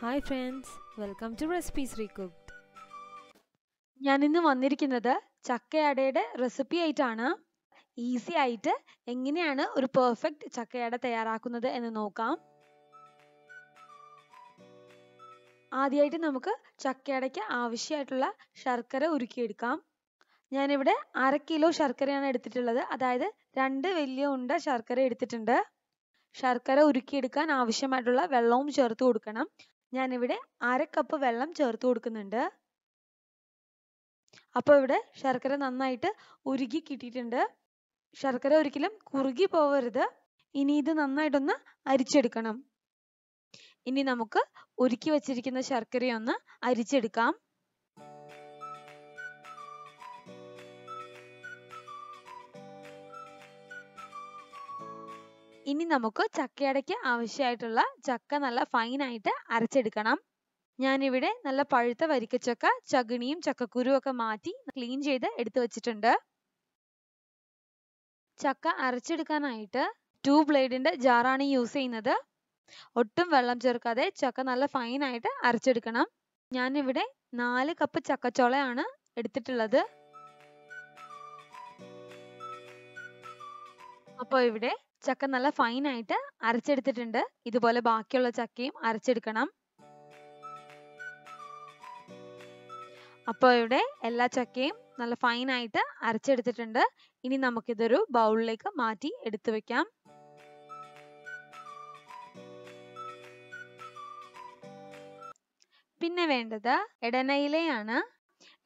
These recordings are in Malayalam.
Hi friends welcome to recipes recooked ഞാൻ ഇന്ന് വന്നിരിക്കുന്നത് ചക്കയടയുടെ റെസിപ്പി ആയിട്ടാണ്. ഈസി ആയിട്ട് എങ്ങനെയാണ് ഒരു പെർഫെക്റ്റ് ചക്കയട തയ്യാറാക്കുന്നത് എന്ന് നോക്കാം. ആദ്യമായിട്ട് നമുക്ക് ചക്കയടയ്ക്ക് ആവശ്യമായിട്ടുള്ള ശർക്കര ഉരുക്കിയെടുക്കാം. ഞാനിവിടെ അര കിലോ ശർക്കരയാണ് എടുത്തിട്ടുള്ളത്. അതായത് രണ്ട് വലിയ ഉണ്ട ശർക്കര എടുത്തിട്ടുണ്ട്. ശർക്കര ഉരുക്കിയെടുക്കാൻ ആവശ്യമായിട്ടുള്ള വെള്ളവും ചേർത്ത് കൊടുക്കണം. ഞാനിവിടെ അര കപ്പ് വെള്ളം ചേർത്ത് കൊടുക്കുന്നുണ്ട്. അപ്പോൾ ഇവിടെ ശർക്കര നന്നായിട്ട് ഉരുകി കിട്ടിയിട്ടുണ്ട്. ശർക്കര ഒരിക്കലും കുറുകി പോവരുത്. ഇനി ഇത് നന്നായിട്ടൊന്ന് അരിച്ചെടുക്കണം. ഇനി നമുക്ക് ഉരുക്കി വെച്ചിരിക്കുന്ന ശർക്കരയൊന്ന് അരിച്ചെടുക്കാം. ഇനി നമുക്ക് ചക്കയടയ്ക്ക് ആവശ്യമായിട്ടുള്ള ചക്ക നല്ല ഫൈൻ ആയിട്ട് അരച്ചെടുക്കണം. ഞാനിവിടെ നല്ല പഴുത്ത വരിക്കച്ചക്ക ചകിണിയും ചക്കക്കുരു ഒക്കെ മാറ്റി ക്ലീൻ ചെയ്ത് എടുത്തു വെച്ചിട്ടുണ്ട്. ചക്ക അരച്ചെടുക്കാനായിട്ട് ടു ബ്ലേഡിന്റെ ജാറാണ് യൂസ് ചെയ്യുന്നത്. ഒട്ടും വെള്ളം ചേർക്കാതെ ചക്ക നല്ല ഫൈൻ ആയിട്ട് അരച്ചെടുക്കണം. ഞാനിവിടെ നാല് കപ്പ് ചക്കച്ചോളയാണ് എടുത്തിട്ടുള്ളത്. അപ്പോൾ ഇവിടെ ചക്ക നല്ല ഫൈൻ ആയിട്ട് അരച്ചെടുത്തിട്ടുണ്ട്. ഇതുപോലെ ബാക്കിയുള്ള ചക്കയും അരച്ചെടുക്കണം. അപ്പോൾ ഇവിടെ എല്ലാ ചക്കയും നല്ല ഫൈൻ ആയിട്ട് അരച്ചെടുത്തിട്ടുണ്ട്. ഇനി നമുക്കിതൊരു ബൗളിലേക്ക് മാറ്റി എടുത്തു വെക്കാം. പിന്നെ വേണ്ടത് എടനയിലയാണ്.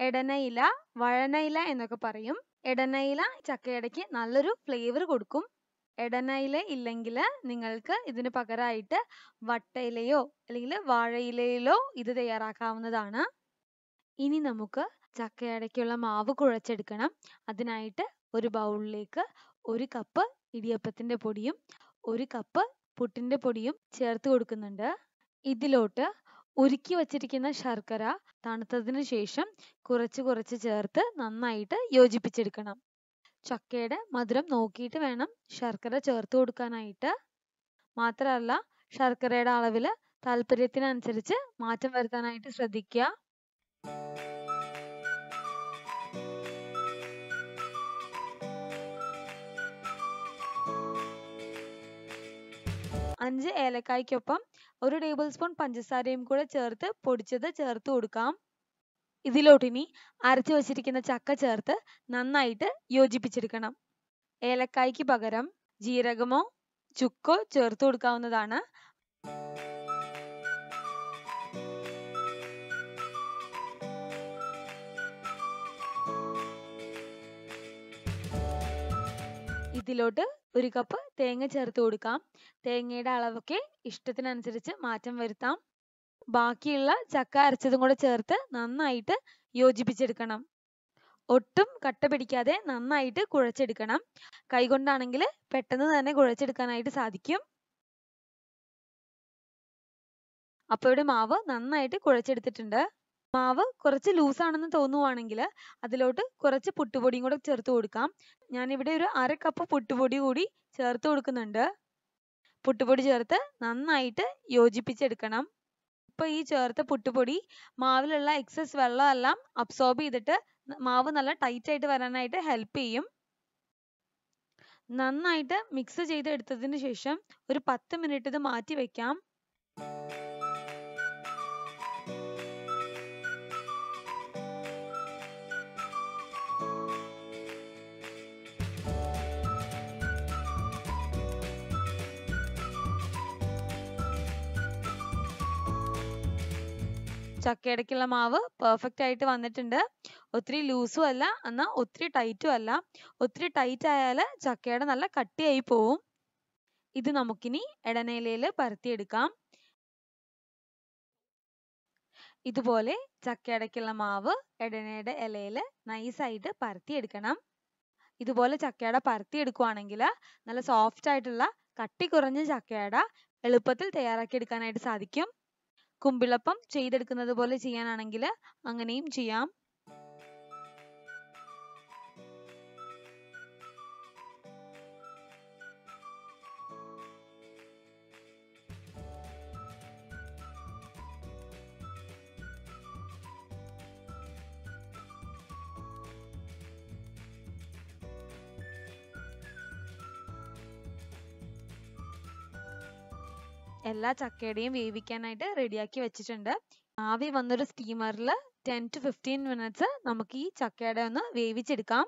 എടനയില വഴനയില എന്നൊക്കെ പറയും. എടനയില ചക്കയടയ്ക്ക് നല്ലൊരു ഫ്ലേവർ കൊടുക്കും. എടനയില ഇല്ലെങ്കിൽ നിങ്ങൾക്ക് ഇതിന് പകരമായിട്ട് വട്ടയിലയോ അല്ലെങ്കിൽ വാഴയിലയിലോ ഇത് തയ്യാറാക്കാവുന്നതാണ്. ഇനി നമുക്ക് ചക്കയടയ്ക്കുള്ള മാവ് കുഴച്ചെടുക്കണം. അതിനായിട്ട് ഒരു ബൗളിലേക്ക് ഒരു കപ്പ് ഇടിയപ്പത്തിന്റെ പൊടിയും ഒരു കപ്പ് പുട്ടിന്റെ പൊടിയും ചേർത്ത് കൊടുക്കുന്നുണ്ട്. ഇതിലോട്ട് ഉരുക്കി വച്ചിരിക്കുന്ന ശർക്കര തണുത്തതിന് ശേഷം കുറച്ച് കുറച്ച് ചേർത്ത് നന്നായിട്ട് യോജിപ്പിച്ചെടുക്കണം. ചക്കയുടെ മധുരം നോക്കിയിട്ട് വേണം ശർക്കര ചേർത്ത് കൊടുക്കാനായിട്ട്. മാത്രമല്ല ശർക്കരയുടെ അളവിൽ താല്പര്യത്തിനനുസരിച്ച് മാറ്റം വരുത്താനായിട്ട് ശ്രദ്ധിക്കുക അഞ്ച് ഏലക്കായ്ക്കൊപ്പം ഒരു ടേബിൾ സ്പൂൺ പഞ്ചസാരയും കൂടെ ചേർത്ത് പൊടിച്ചത് ചേർത്ത് കൊടുക്കാം. ഇതിലോട്ടിനി അരച്ചു വച്ചിരിക്കുന്ന ചക്ക ചേർത്ത് നന്നായിട്ട് യോജിപ്പിച്ചെടുക്കണം. ഏലക്കായ്ക്ക് പകരം ജീരകമോ ചുക്കോ ചേർത്ത് കൊടുക്കാവുന്നതാണ്. ഇതിലോട്ട് ഒരു കപ്പ് തേങ്ങ ചേർത്ത് കൊടുക്കാം. തേങ്ങയുടെ അളവൊക്കെ ഇഷ്ടത്തിനനുസരിച്ച് മാറ്റം വരുത്താം. ബാക്കിയുള്ള ചക്ക അരച്ചതും കൂടെ ചേർത്ത് നന്നായിട്ട് യോജിപ്പിച്ചെടുക്കണം. ഒട്ടും കട്ട പിടിക്കാതെ നന്നായിട്ട് കുഴച്ചെടുക്കണം. കൈകൊണ്ടാണെങ്കിൽ പെട്ടെന്ന് തന്നെ കുഴച്ചെടുക്കാനായിട്ട് സാധിക്കും. അപ്പോൾ ഇവിടെ മാവ് നന്നായിട്ട് കുഴച്ചെടുത്തിട്ടുണ്ട്. മാവ് കുറച്ച് ലൂസാണെന്ന് തോന്നുവാണെങ്കിൽ അതിലോട്ട് കുറച്ച് പുട്ടുപൊടിയും കൂടെ ചേർത്ത് കൊടുക്കാം. ഞാൻ ഇവിടെ ഒരു അര കപ്പ് പുട്ടുപൊടി കൂടി ചേർത്ത് കൊടുക്കുന്നുണ്ട്. പുട്ടുപൊടി ചേർത്ത് നന്നായിട്ട് യോജിപ്പിച്ചെടുക്കണം. ഇപ്പോൾ ഈ ചേർത്ത പുട്ടുപൊടി മാവിലുള്ള എക്സസ് വെള്ളമെല്ലാം അബ്സോർബ് ചെയ്തിട്ട് മാവ് നല്ല ടൈറ്റ് ആയിട്ട് വരാനായിട്ട് ഹെൽപ്പ് ചെയ്യും. നന്നായിട്ട് മിക്സ് ചെയ്ത് എടുത്തതിന് ശേഷം ഒരു പത്ത് മിനിറ്റ് ഇത് മാറ്റി വെക്കാം. ചക്കയടയ്ക്കുള്ള മാവ് പെർഫെക്റ്റ് ആയിട്ട് വന്നിട്ടുണ്ട്. ഒത്തിരി ലൂസും അല്ല എന്നാൽ ഒത്തിരി ടൈറ്റും അല്ല. ഒത്തിരി ടൈറ്റ് ആയാൽ ചക്കയുടെ നല്ല കട്ടിയായി പോവും. ഇത് നമുക്കിനി എടനയിലയിൽ പരത്തിയെടുക്കാം. ഇതുപോലെ ചക്കയടയ്ക്കുള്ള മാവ് എടനയുടെ ഇലയിൽ നൈസായിട്ട് പരത്തിയെടുക്കണം. ഇതുപോലെ ചക്കയട പരത്തിയെടുക്കുവാണെങ്കിൽ നല്ല സോഫ്റ്റ് ആയിട്ടുള്ള കട്ടി കുറഞ്ഞ ചക്കയട എളുപ്പത്തിൽ തയ്യാറാക്കി എടുക്കാനായിട്ട് സാധിക്കും. കുമ്പിളപ്പം ചെയ്തെടുക്കുന്നത് പോലെ ചെയ്യാനാണെങ്കിൽ അങ്ങനെയും ചെയ്യാം. എല്ലാ ചക്കയുടെയും വേവിക്കാനായിട്ട് റെഡിയാക്കി വെച്ചിട്ടുണ്ട്. ആവി വന്നൊരു സ്റ്റീമറിൽ ടെൻ ടു ഫിഫ്റ്റീൻ മിനിറ്റ്സ് നമുക്ക് ഈ ചക്കയുടെ ഒന്ന് വേവിച്ചെടുക്കാം.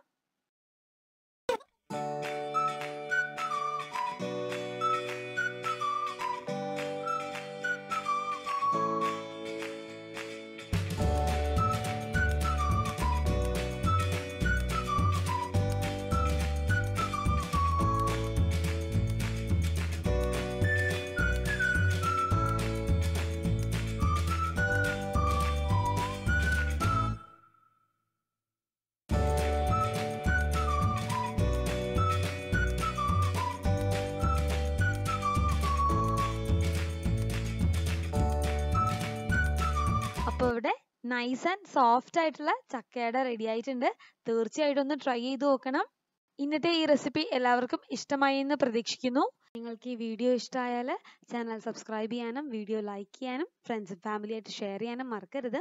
അപ്പോൾ ഇവിടെ നൈസ് ആൻഡ് സോഫ്റ്റ് ആയിട്ടുള്ള ചക്കയുടെ റെഡി ആയിട്ടുണ്ട്. തീർച്ചയായിട്ടും ഒന്ന് ട്രൈ ചെയ്ത് നോക്കണം. ഇന്നത്തെ ഈ റെസിപ്പി എല്ലാവർക്കും ഇഷ്ടമായി എന്ന് പ്രതീക്ഷിക്കുന്നു. നിങ്ങൾക്ക് ഈ വീഡിയോ ഇഷ്ടമായാൽ ചാനൽ സബ്സ്ക്രൈബ് ചെയ്യാനും വീഡിയോ ലൈക്ക് ചെയ്യാനും ഫ്രണ്ട്സും ഫാമിലിയായിട്ട് ഷെയർ ചെയ്യാനും മറക്കരുത്.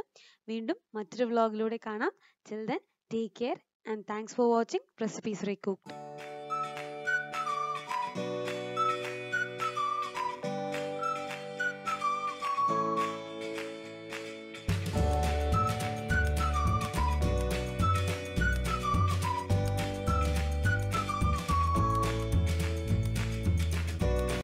വീണ്ടും മറ്റൊരു വ്ളോഗിലൂടെ കാണാം. Chill then take care and thanks for watching recipes recooked